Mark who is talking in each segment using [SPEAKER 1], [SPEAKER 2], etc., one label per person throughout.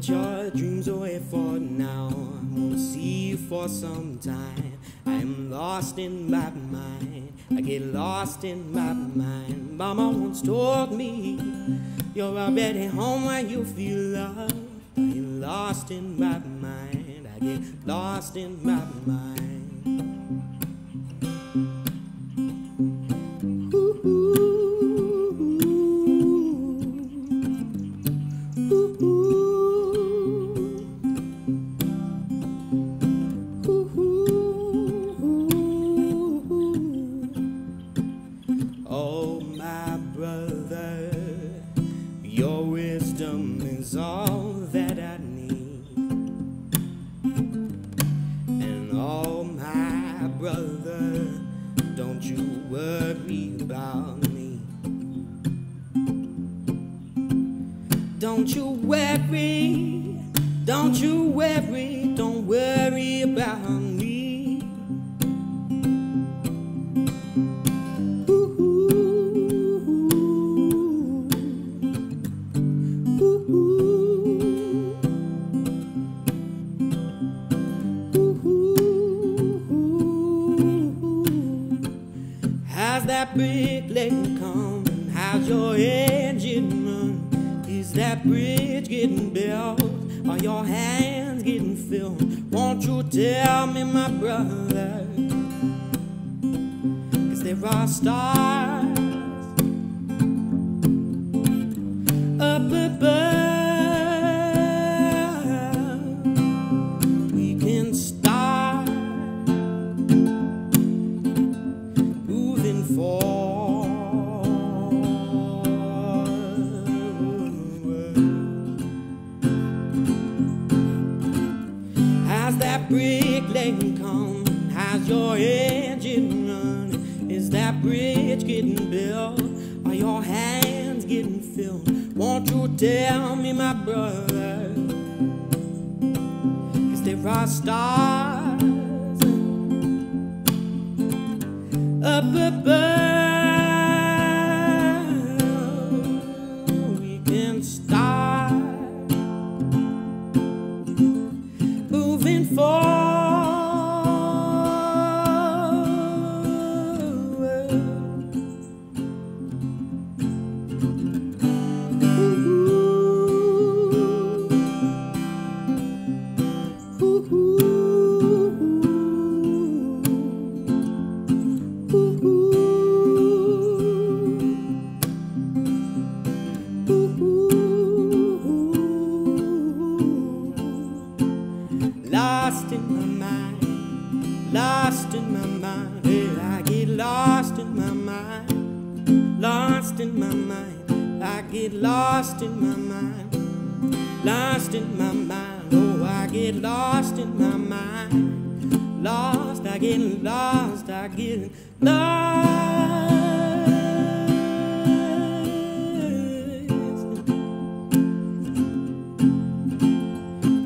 [SPEAKER 1] Put your dreams away for now. I won't see you for some time. I am lost in my mind. I get lost in my mind. Mama once told me you're already home when you feel love. I am lost in my mind. I get lost in my mind. Worry about me. Don't you worry, don't you worry, don't worry about me. That bricklayer coming? How's your engine run? Is that bridge getting built? Are your hands getting filled? Won't you tell me, my brother? Cause there are stars up above. That brick laying come? How's your engine running? Is that bridge getting built? Are your hands getting filled? Won't you tell me, my brother? Cause there are stars up above. Moving my mind. I get lost in my mind, lost in my mind. I get lost in my mind, lost in my mind. Oh, I get lost in my mind, lost. I get lost. I get lost.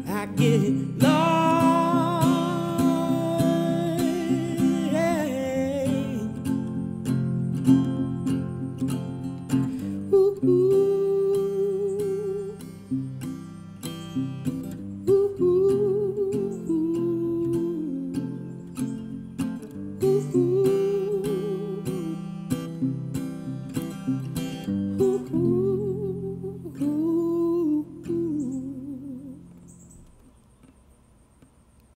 [SPEAKER 1] I get